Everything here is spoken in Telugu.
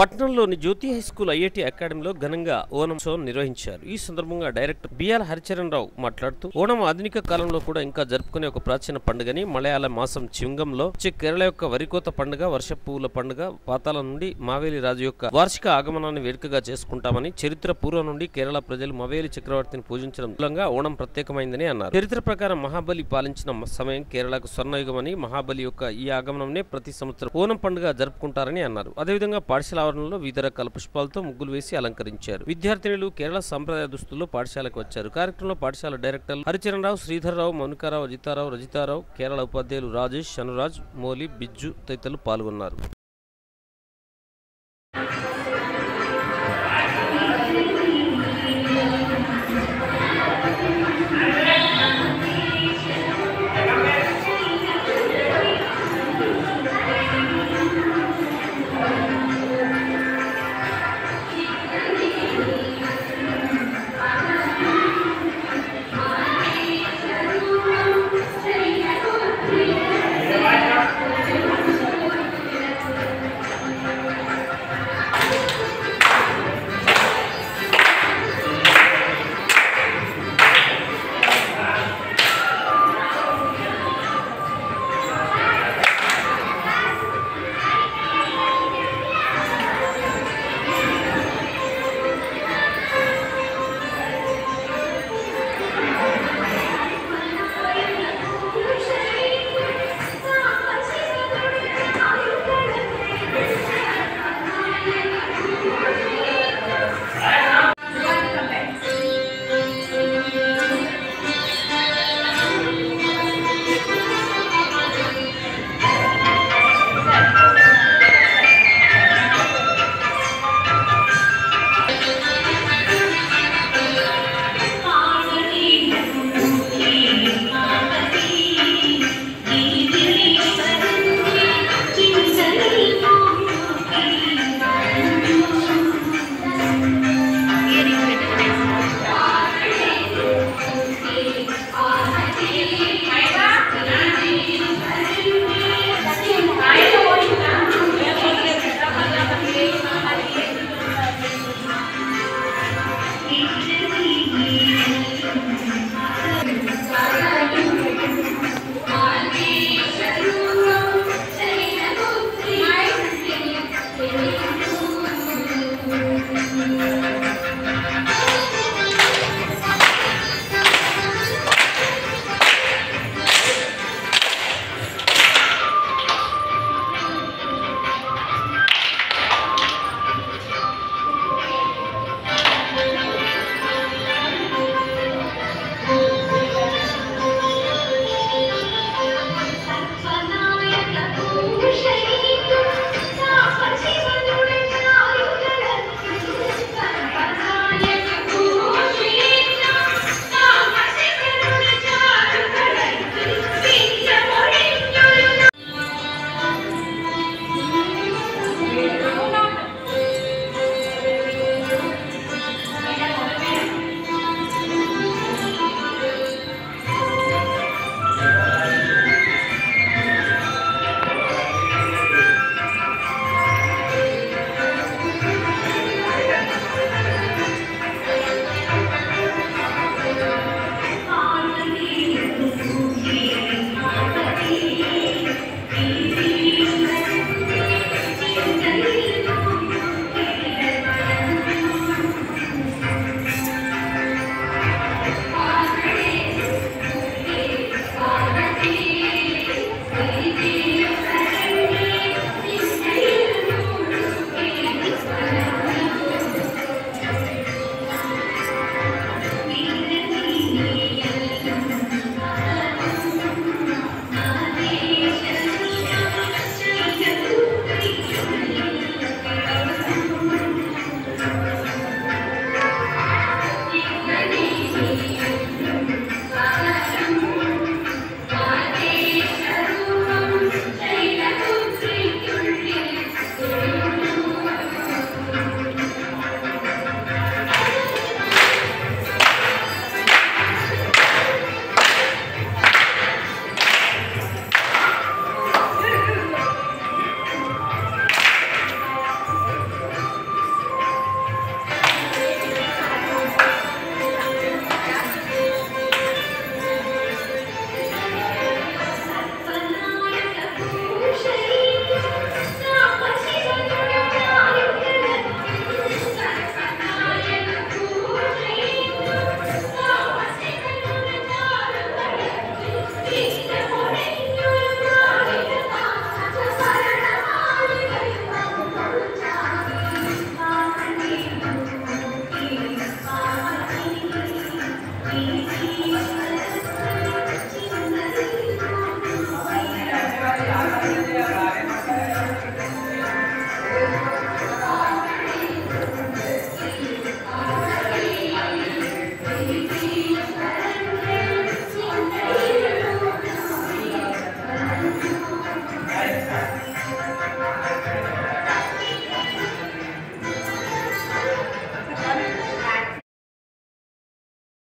పట్నంలోని జ్యోతి హై స్కూల్ ఐఐటి అకాడమీలో ఘనంగా ఓణం షో నిర్వహించారు. ఈ సందర్భంగా డైరెక్టర్ బిఆర్ హరిచరణ్ రావు మాట్లాడుతూ ఓణం ఆధునిక కాలంలో కూడా ఇంకా జరుపుకునే ఒక ప్రాచీన పండుగని మలయాళ మాసం చింగంలో కేరళ యొక్క వరికోత పండుగ వర్ష పువ్వుల పండుగ పాతాల నుండి మావేలి రాజు యొక్క వార్షిక ఆగమనాన్ని వేడుకగా చేసుకుంటామని చరిత్ర పూర్వం నుండి కేరళ ప్రజలు మావేలి చక్రవర్తిని పూజించడం మూలంగా ఓణం ప్రత్యేకమైందని అన్నారు. చరిత్ర ప్రకారం మహాబలి పాలించిన సమయం కేరళకు స్వర్ణయుగమని మహాబలి యొక్క ఈ ఆగమనంనే ప్రతి సంవత్సరం ఓణం పండుగ జరుపుకుంటారని అన్నారు. అదేవిధంగా పాఠశాల ఆవరణలో వివిధ రకాల పుష్పాలతో ముగ్గులు వేసి అలంకరించారు. విద్యార్థినులు కేరళ సంప్రదాయ దుస్తుల్లో పాఠశాలకు వచ్చారు. కార్యక్రమంలో పాఠశాల డైరెక్టర్లు హరిచరణరావు రావు మనుకారావు మౌనికారావు అజితారావు రజితారావు కేరళ ఉపాధ్యాయులు రాజేష్ శనురాజ్ మోలి బిజ్జు తదితరులు పాల్గొన్నారు.